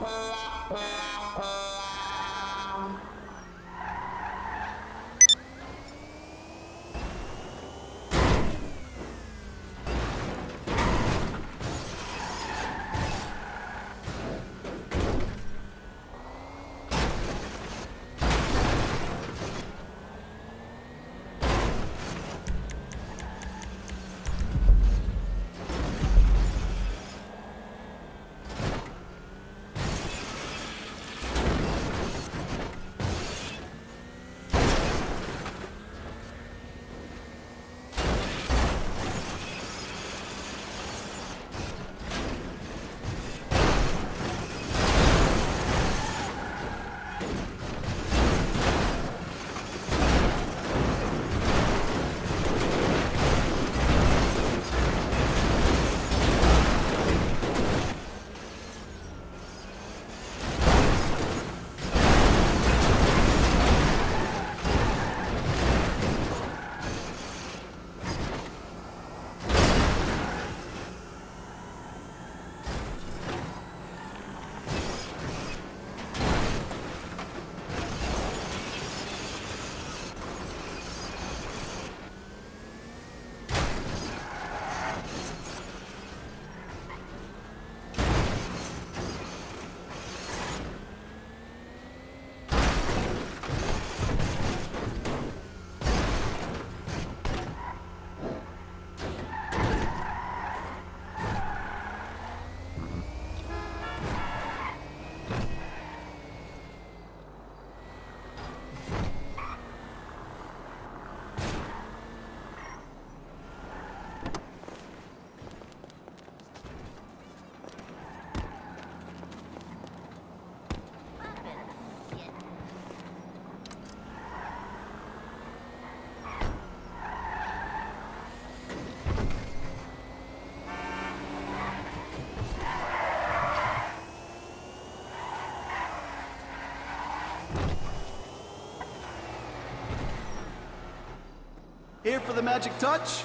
Yeah. Here for the magic touch?